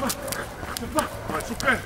Ouais, super.